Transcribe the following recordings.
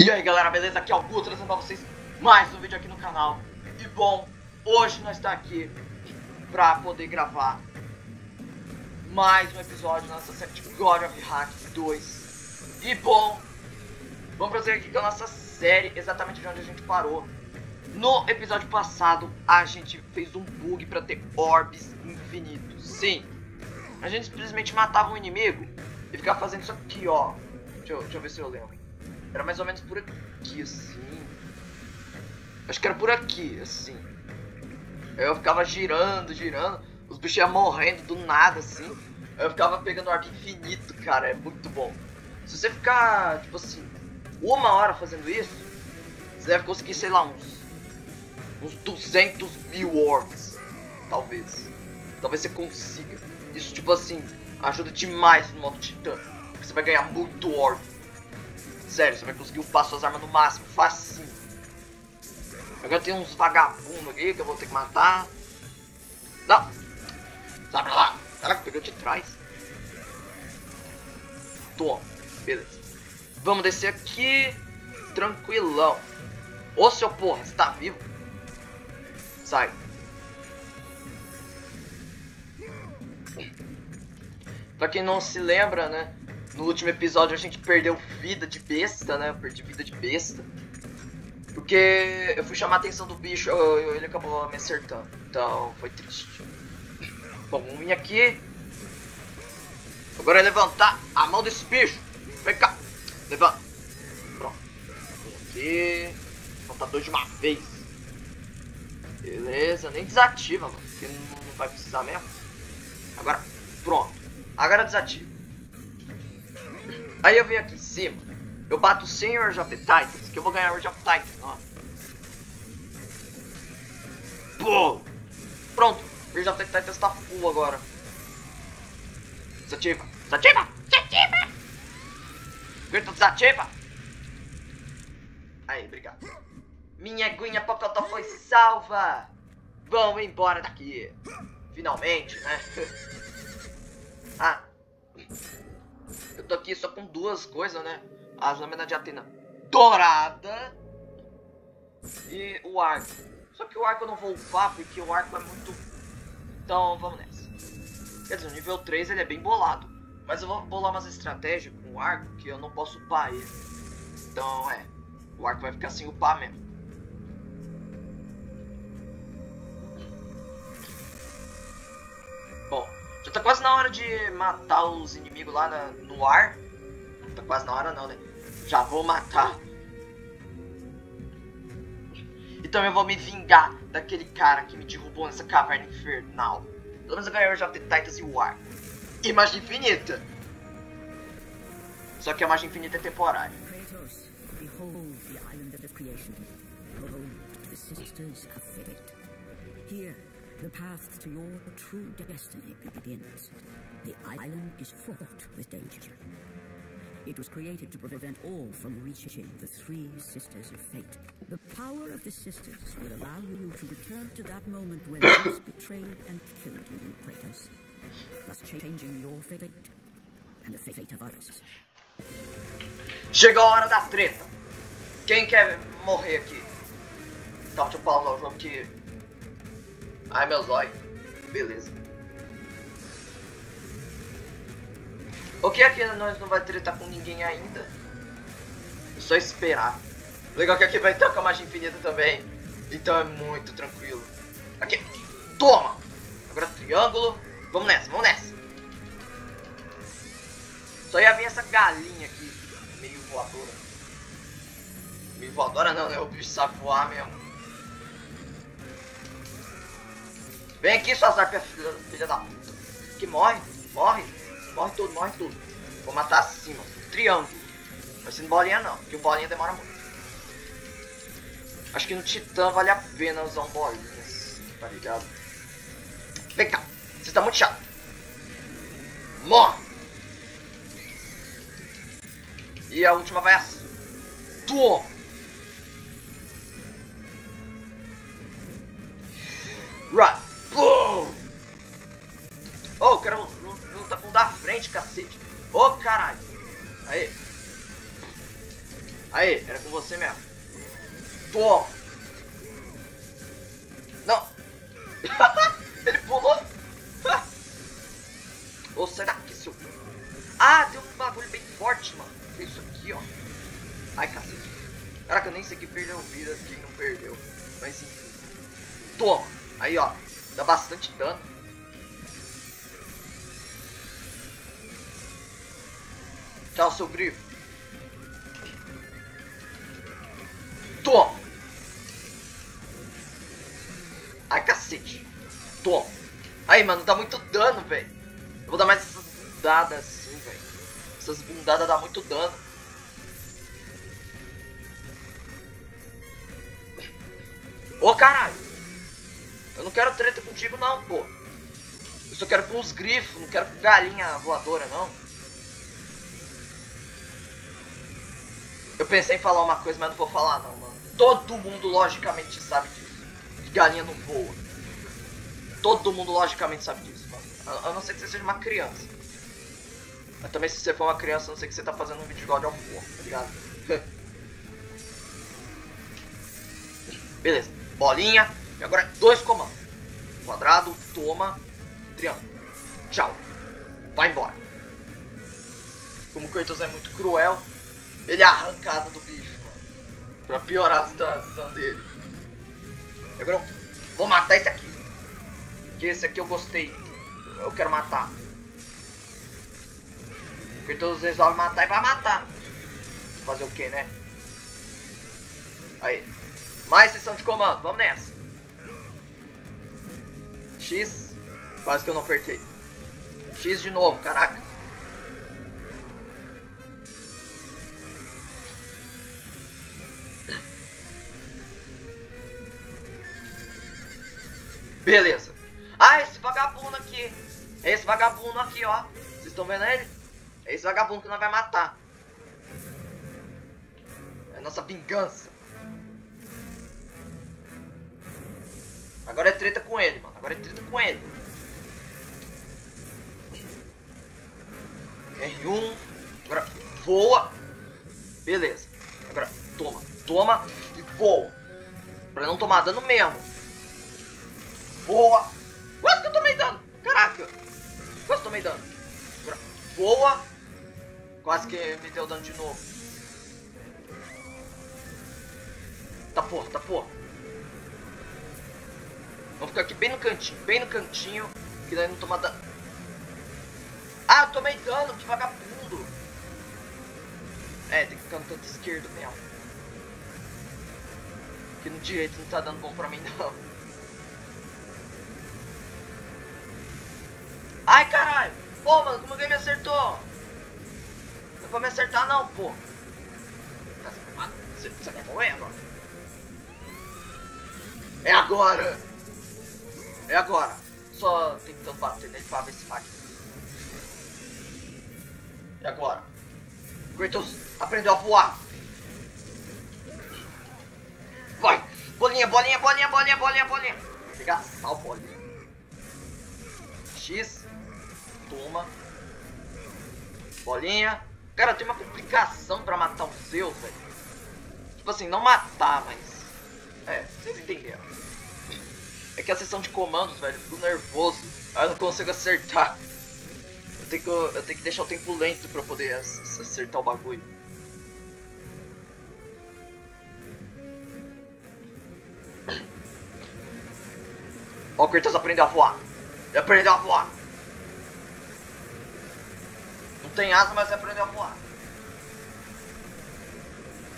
E aí galera, beleza? Aqui é o Gu, trazendo pra vocês mais um vídeo aqui no canal. E bom, hoje nós estamos aqui pra poder gravar mais um episódio da nossa série de God of Hacks 2 E bom, vamos prosseguir aqui com a nossa série, exatamente de onde a gente parou. No episódio passado, a gente fez um bug pra ter orbes infinitos. Sim, a gente simplesmente matava um inimigo e ficava fazendo isso aqui, ó. Deixa eu, deixa eu ver se eu lembro era mais ou menos por aqui, assim. Acho que era por aqui, assim. Aí eu ficava girando, girando. Os bichos iam morrendo do nada, assim. Aí eu ficava pegando orbe infinito, cara. É muito bom. Se você ficar, tipo assim, uma hora fazendo isso, você deve conseguir, sei lá, uns... Uns 200 mil orbs. Talvez. Talvez você consiga. Isso, tipo assim, ajuda demais no modo titã. Você vai ganhar muito orb. Sério, você vai conseguir upar suas armas no máximo, facinho. Agora tem uns vagabundos aqui que eu vou ter que matar. Não! Sai pra lá! Caraca, pegou de trás. Toma, beleza. Vamos descer aqui. Tranquilão. Ô seu porra, você tá vivo? Sai. Pra quem não se lembra, né? No último episódio a gente perdeu vida de besta, né? Eu perdi vida de besta. Porque eu fui chamar a atenção do bicho e ele acabou me acertando. Então foi triste. Bom, vamos vir aqui. Agora é levantar a mão desse bicho. Vem cá. Levanta. Pronto. Vem aqui. Levantar dois de uma vez. Beleza. Nem desativa, mano. Porque não vai precisar mesmo. Agora, pronto. Agora desativa. Aí eu venho aqui em cima, eu bato 100 Urge of the Titans, que eu vou ganhar Urge of Titans, ó. Pô! Pronto, Urge of the Titans tá full agora. Desativa, desativa, desativa! Grito desativa! Aí, obrigado. Minha aguinha Pocotó foi salva! Vamos embora daqui! Finalmente, né? ah. Aqui só com duas coisas, né? As lâminas de Atena dourada e o arco. Só que o arco eu não vou upar porque o arco é muito... Então vamos nessa. Quer dizer, o nível 3 ele é bem bolado. Mas eu vou bolar umas estratégias com o arco que eu não posso upar ele. Então é, o arco vai ficar sem upar mesmo. Tá quase na hora de matar os inimigos lá na, no ar. Tá quase na hora não, né? Já vou matar. Então eu vou me vingar daquele cara que me derrubou nessa caverna infernal. Pelo menos eu ganhei Urge of the Titans e o ar. E magia infinita. Só que a magia infinita é temporária. Kratos. Here, the path to your true destiny begins. The island is fraught with danger. It was created to prevent all from reaching the three sisters of fate. The power of the sisters will allow you to return to that moment when Zeus betrayed and killed you, Kratos, thus changing your fate and the fate of others. Chegou a hora da treta. Quem quer morrer aqui? Tá, deixa eu pausar o jogo que... Ai, meu zóio. Beleza. O que é que nós não vai tretar com ninguém ainda? É só esperar. Legal que aqui vai ter a magia infinita também. Então é muito tranquilo. Aqui. Toma! Agora triângulo. Vamos nessa, vamos nessa. Só ia vir essa galinha aqui. Meio voadora. Meio voadora não, né? O bicho sabe voar mesmo. Vem aqui, suas arpas, filha, filha da puta. Que morre, morre. Morre tudo, morre tudo. Vou matar assim, mano. Triângulo. Mas sem bolinha não, porque o bolinha demora muito. Acho que no Titã vale a pena usar um bolinhas, tá ligado? Vem cá, você tá muito chato. Morre! E a última vai assim. Toma! Right. Oh, quero luta com o da frente, cacete. Ô, oh, caralho. Aí. Aí, era com você mesmo. Toma. Não. Ele pulou. Ou será que seu... Ah, tem um bagulho bem forte, mano. Isso aqui, ó. Ai, cacete. Caraca, eu nem sei quem perdeu vida, quem não perdeu. Mas enfim. Toma. Aí, ó. Dá bastante dano. Tchau, seu grifo. Toma. Ai, cacete. Toma. Aí, mano, dá muito dano, velho. Eu vou dar mais essas bundadas assim, velho. Essas bundadas dá muito dano. Ô, caralho. Eu não quero treta contigo, não, pô. Eu só quero com os grifos, não quero com galinha voadora, não. Eu pensei em falar uma coisa, mas não vou falar, não, mano. Todo mundo, logicamente, sabe disso. Que galinha não voa. Todo mundo, logicamente, sabe disso, mano. A, não ser que você seja uma criança. Mas também, se você for uma criança, não sei que você tá fazendo um vídeo de God of War, tá ligado? Beleza. Bolinha. E agora dois comandos. Quadrado, toma, triângulo. Tchau. Vai embora. Como o Kratos é muito cruel, ele é arrancado do bicho, mano. Pra piorar a situação dele. E agora eu vou matar esse aqui. Que esse aqui eu gostei. Eu quero matar. Porque todos resolvem matar e vai matar. Fazer o que, né? Aí. Mais sessão de comando, vamos nessa. Quase que eu não apertei. X de novo, caraca. Beleza. Ah, esse vagabundo aqui. Esse vagabundo aqui, ó. Vocês estão vendo ele? É esse vagabundo que nós vai matar. É nossa vingança. Agora é treta com ele, mano. Agora é treta com ele. R1. Agora voa. Beleza. Agora toma. Toma e voa. Pra não tomar dano mesmo. Voa. Quase que eu tomei dano. Caraca. Quase tomei dano. Agora voa. Quase que me deu dano de novo. Tá porra, tá porra. Vamos ficar aqui bem no cantinho, bem no cantinho, que daí não toma dano. Ah, tomei dano, que vagabundo. É, tem que ficar no canto esquerdo mesmo. Que no direito não tá dando bom pra mim não. Ai, caralho. Pô, mano, como alguém me acertou? Não vai me acertar não, pô. Você, você quer morrer agora? É agora! É agora. Só tentando bater nele pra ver se vai. E agora? Kratos aprendeu a voar. Vai! Bolinha, bolinha, bolinha, bolinha, bolinha, bolinha. Vou pegar sal, bolinha. X. Toma. Bolinha. Cara, tem uma complicação pra matar o Zeus, velho. Tipo assim, não matar, mas... É, vocês entenderam. É que a sessão de comandos, velho, eu fico nervoso. Aí eu não consigo acertar. Eu tenho que, eu tenho que deixar o tempo lento pra poder acertar o bagulho. Ó, o Kratos aprendeu a voar. Ele aprendeu a voar. Não tem asa, mas ele aprendeu a voar.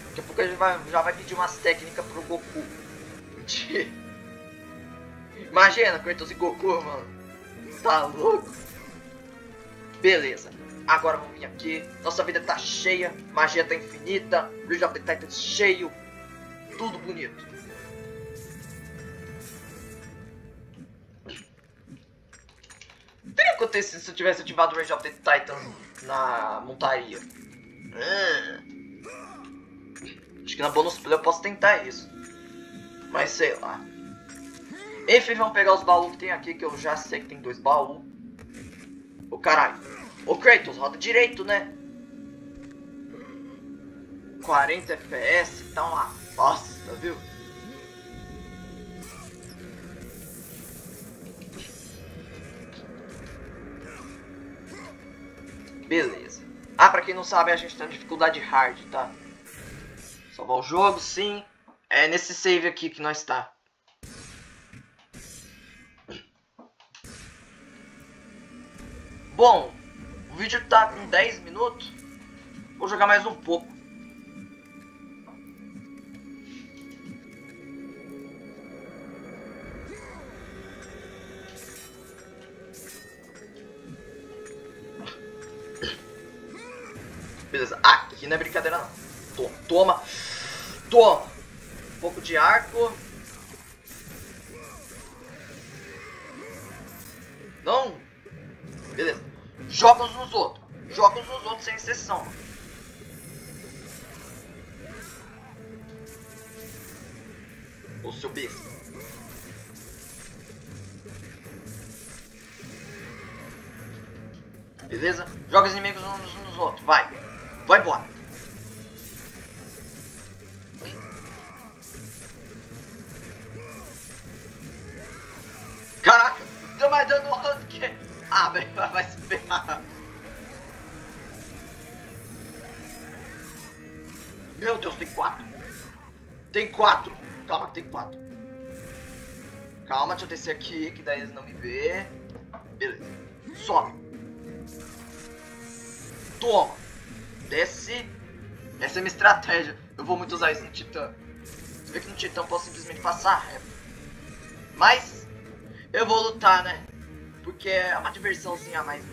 Daqui a pouco a gente vai, já vai pedir umas técnicas pro Goku. De... Imagina, Kratos e Goku, mano. Tá louco? Beleza. Agora vamos vir aqui. Nossa vida tá cheia. Magia tá infinita. Bridge of the Titans cheio. Tudo bonito. Teria acontecido se eu tivesse ativado o Rage of the Titans na montaria? Acho que na bonus play eu posso tentar isso. Mas sei lá. Enfim, vamos pegar os baús que tem aqui, que eu já sei que tem dois baús. Ô caralho. Ô Kratos, roda direito, né? 40 FPS, tá uma bosta, viu? Beleza. Ah, pra quem não sabe, a gente tá em dificuldade hard, tá? Salvar o jogo, sim. É nesse save aqui que nós tá. Bom, o vídeo tá com 10 minutos. Vou jogar mais um pouco. Ô seu besta. Beleza? Joga os inimigos uns nos outros. Vai. Vai embora. Caraca, deu mais dano do que... Ah, velho, vai se ferrar. Meu Deus, tem quatro. Tem quatro. Calma, tem quatro. Calma, deixa eu descer aqui, que daí eles não me vê. Beleza. Sobe. Toma. Desce. Essa é minha estratégia. Eu vou muito usar isso no Titã. Você vê que no Titã eu posso simplesmente passar raiva. Mas, eu vou lutar, né? Porque é uma diversãozinha a mais.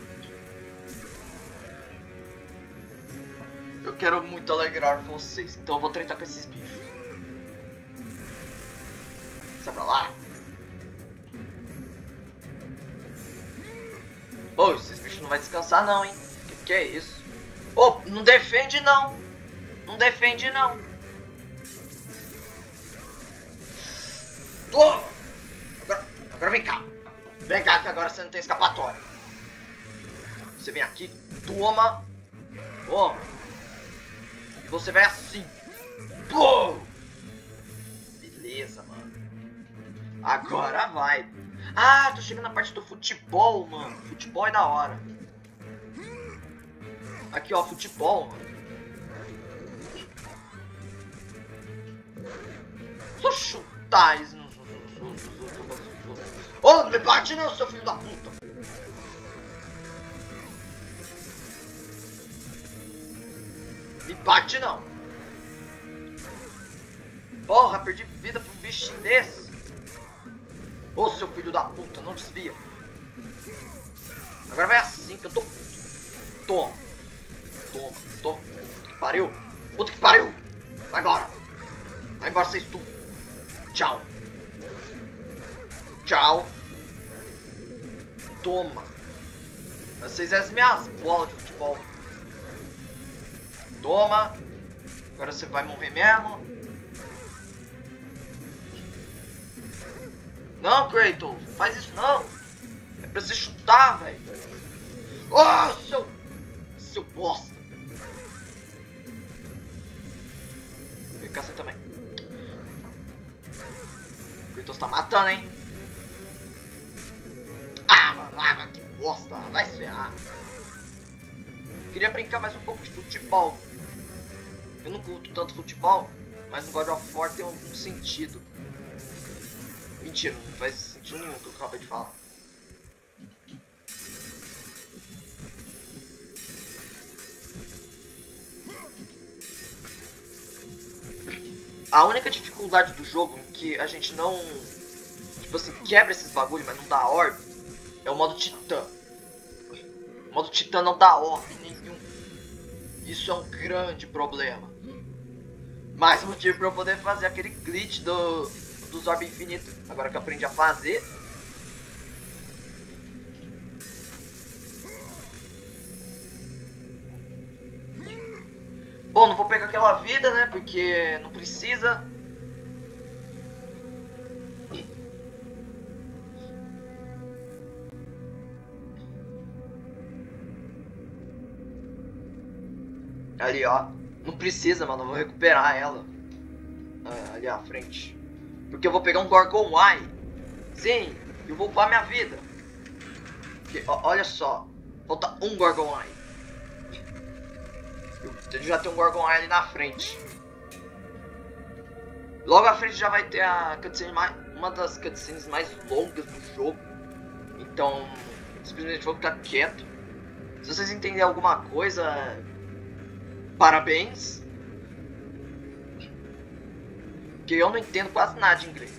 Eu quero muito alegrar vocês, então eu vou treinar com esses bichos. Sai pra lá. Ô, oh, esses bichos não vai descansar não, hein? Que que é isso? Ô, oh, não defende não. Não defende não. Toma! Agora, agora vem cá. Vem cá que agora você não tem escapatória. Você vem aqui, toma. Toma. E você vai assim. Pô! Beleza, mano. Agora vai. Ah, tô chegando na parte do futebol, mano. Futebol é da hora. Aqui, ó, futebol, mano. Só chutar eles nos... Ô, oh, me bate não, seu filho da puta. Me bate não. Porra, perdi vida um bichinho desse. Ô, seu filho da puta, não desvia. Agora vai assim que eu tô. Toma. Toma, toma. Puta que pariu. Puta que pariu. Vai embora. Vai embora, vocês tudo. Tchau. Tchau. Toma. Vocês as minhas bolas de futebol. Toma. Agora você vai morrer mesmo. Não, Kratos. Faz isso não. É pra você chutar, velho. Oh, seu... Seu bosta. Cá você também. Kratos tá matando, hein? Ah, que bosta. Vai se ferrar. Queria brincar mais um pouco de futebol. Eu não curto tanto futebol, mas no God of War tem algum sentido. Mentira, não faz sentido nenhum que eu acabei de falar. A única dificuldade do jogo que a gente não. Tipo assim, quebra esses bagulho, mas não dá orbe, é o modo Titã. O modo Titã não dá orbe nenhum. Isso é um grande problema. Mais motivo pra eu poder fazer aquele glitch do, dos orbe infinito. Agora que eu aprendi a fazer. Bom, não vou pegar aquela vida, né? Porque não precisa. Ali, ó. Não precisa, mano. Eu vou recuperar ela. Ah, ali à frente. Porque eu vou pegar um Gorgon Eye. Sim, eu vou upar minha vida. Porque, ó, olha só. Falta um Gorgon Eye. Eu já tem um Gorgon Eye ali na frente. Logo à frente já vai ter a cutscene mais, uma das cutscenes mais longas do jogo. Então, simplesmente vou ficar quieto. Se vocês entenderem alguma coisa, parabéns. Que eu não entendo quase nada de inglês.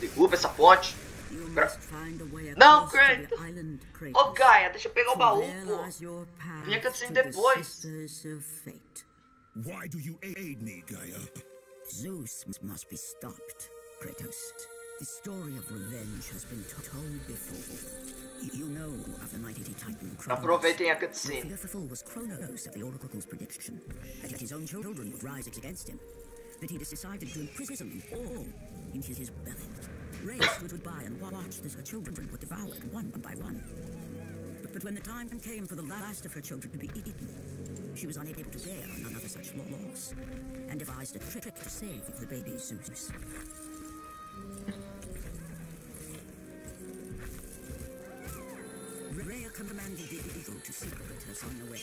Derruba essa ponte. Não, Kratos! Oh, Gaia, deixa eu pegar o baú, pô. Vinha cutscene depois. Why do you aid me, Gaia? Zeus must be stopped, Kratos. The story of revenge has been told before. You know of the mighty Titan Kronos. Aproveitem a cutscene. Fearful was Kronos of the Oracle's prediction that his own children would rise against him. That he decided to imprison them all into his belly. Ray stood by and watched as her children were devoured one by one. But, but when the time came for the last of her children to be eaten, she was unable to bear another such loss, and devised a trick to save the baby Zeus. Rhea commanded the eagle to secret her son away.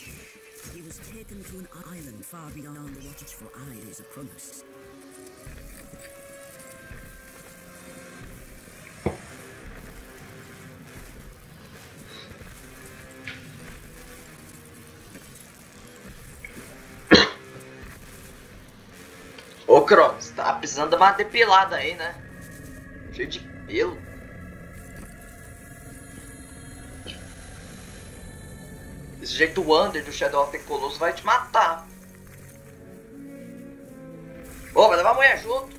He was taken to an island far beyond the watchful eyes of Cronus. Ô Cronos, tá precisando dar uma depilada aí, né? Cheio de pelo. Jeito o Under do Shadow of the Colossus vai te matar. Ô, oh, vai levar a mulher junto.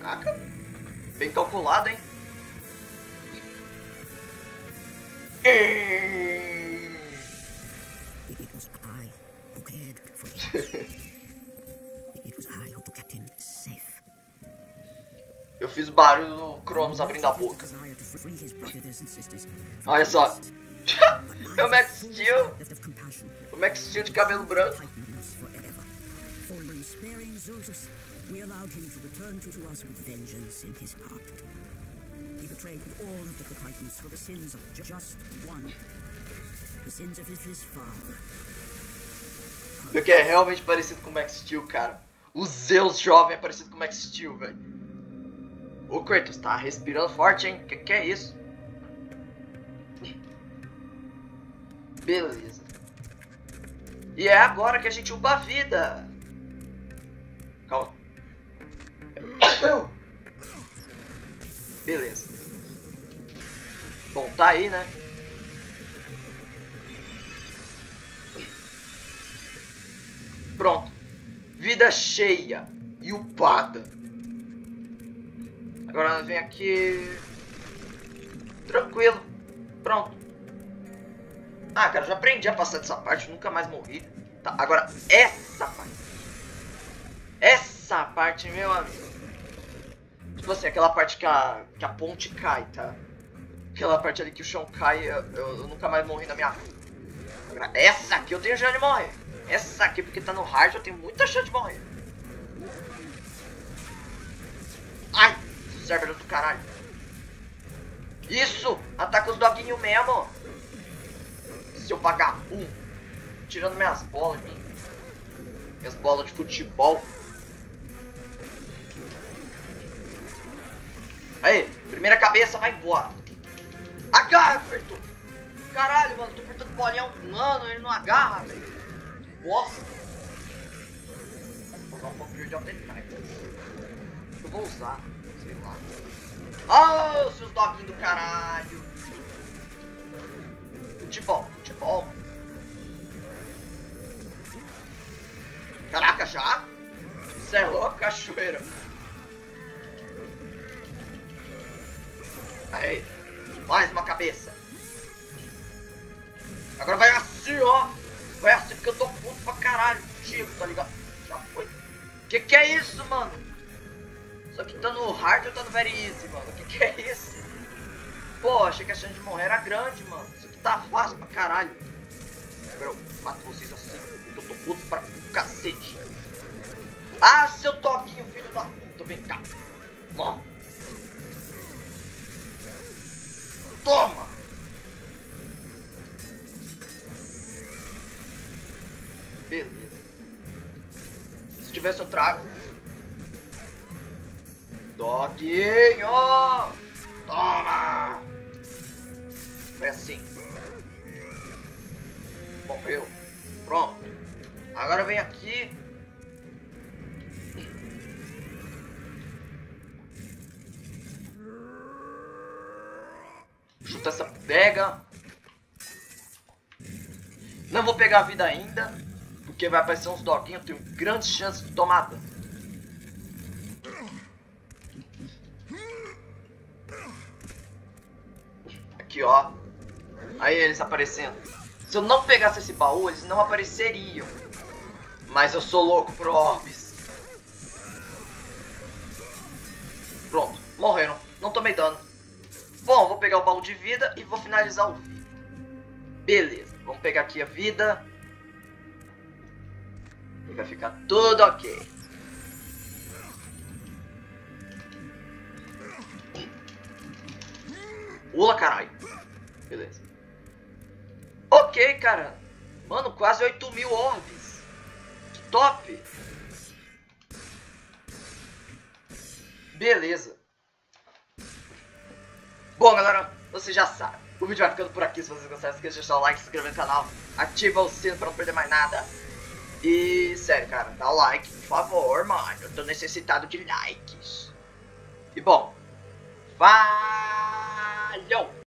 Caraca. Bem calculado, hein? Eu fiz barulho do Cronos abrindo a boca. Olha só. é o Max Steel. O Max Steel de cabelo branco. We allowed him to return to us with vengeance in his heart. He betrayed all of the for the sins of just one. The sins of his father. É realmente parecido com o Max Steel, cara. O Zeus jovem é parecido com o Max Steel, velho. Ô Kratos, tá respirando forte, hein? Que que é isso? Beleza. E é agora que a gente upa a vida. Calma. Beleza. Bom, tá aí, né? Pronto. Vida cheia e upada. Agora vem aqui. Tranquilo. Pronto. Ah, cara, já aprendi a passar dessa parte, nunca mais morri. Tá, agora essa parte. Essa parte, meu amigo. Tipo assim, aquela parte que a, que a ponte cai, tá? Aquela parte ali que o chão cai, eu, eu, eu nunca mais morri na minha vida. Agora, essa aqui eu tenho chance de morrer. Essa aqui, porque tá no hard, eu tenho muita chance de morrer. Ai! Cérebro do caralho. Isso! Ataca os doguinhos mesmo! Seu vagabundo! Tirando minhas bolas. Minhas bolas de futebol. Aí, primeira cabeça, vai embora. Agarra, apertou. Caralho, mano, tô apertando bolinha há um ano, ele não agarra, velho. Bosta. Vou usar um pouco de. Eu vou usar. Oh, seus doguinhos do caralho. Futebol, futebol. Caraca, já? Você é louco, cachoeira. Aí, mais uma cabeça. Agora vai assim, ó. Vai assim porque eu tô puto pra caralho. Tiro, tá ligado? Já foi. Que que é isso, mano? Só que tá no hard ou tá no very easy, mano? Que que é isso? Pô, achei que a chance de morrer era grande, mano. Isso aqui tá fácil pra caralho. Agora eu mato vocês assim, porque eu tô puto pra cacete. Ah, seu toquinho, filho da puta, vem cá. Toma. Toma. Beleza. Se tivesse eu trago. Doguinho! Toma! Foi assim. Morreu. Pronto. Agora vem aqui. Chuta essa pega. Não vou pegar a vida ainda. Porque vai aparecer uns doguinhos. Tenho grandes chances de tomar dano. Aqui, ó. Aí eles aparecendo. Se eu não pegasse esse baú, eles não apareceriam. Mas eu sou louco pro Orbis. Pronto, morreram. Não tomei dano. Bom, vou pegar o baú de vida e vou finalizar o vídeo. Beleza, vamos pegar aqui a vida. E vai ficar tudo ok. Ula, caralho. Beleza. Ok, cara. Mano, quase 8 mil orbes. Que top. Beleza. Bom, galera, você já sabe. O vídeo vai ficando por aqui. Se vocês gostaram, esqueça de deixar o like, se inscrever no canal. Ativa o sino pra não perder mais nada. E, sério, cara, dá o like, por favor, mano. Eu tô necessitado de likes. E, bom, vai.